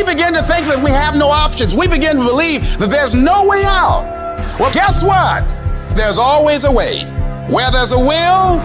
we begin to think that we have no options, we begin to believe that there's no way out. Well, guess what? There's always a way. Where there's a will,